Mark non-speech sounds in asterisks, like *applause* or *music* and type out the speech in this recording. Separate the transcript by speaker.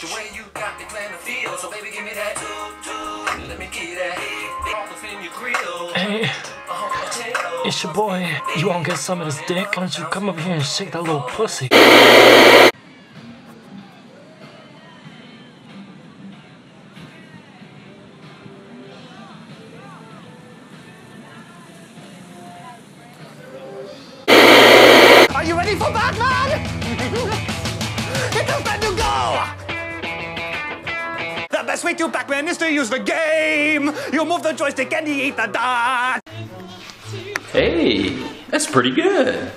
Speaker 1: The way you got me playing the field, so baby give me that. Let me get that. All the in your grill.
Speaker 2: Hey, it's your boy. You wanna get some of this dick? Why don't you come up here and shake that little pussy?
Speaker 3: Are you ready for Pac-Man? *laughs* To Pac-Man is to use the game! You move the joystick and you eat the dot!
Speaker 4: Hey, that's pretty good.